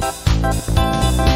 Música